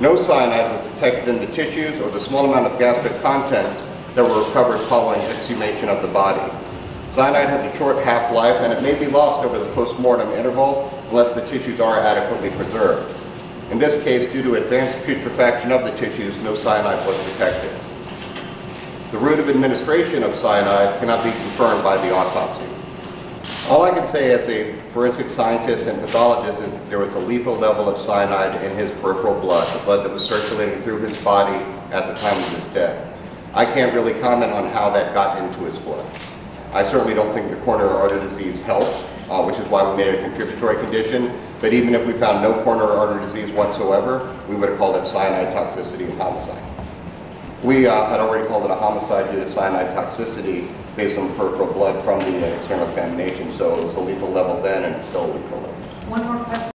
No cyanide was detected in the tissues or the small amount of gastric contents that were recovered following exhumation of the body. Cyanide has a short half-life and it may be lost over the post-mortem interval unless the tissues are adequately preserved. In this case, due to advanced putrefaction of the tissues, no cyanide was detected. The route of administration of cyanide cannot be confirmed by the autopsy. All I can say as a forensic scientist and pathologist is that there was a lethal level of cyanide in his peripheral blood, the blood that was circulating through his body at the time of his death. I can't really comment on how that got into his blood. I certainly don't think the coronary artery disease helped, uh, which is why we made it a contributory condition. But even if we found no coronary artery disease whatsoever, we would have called it cyanide toxicity and homicide. We uh, had already called it a homicide due to cyanide toxicity based on peripheral blood from the uh, external examination. So it was a lethal level then and it's still lethal. One more question.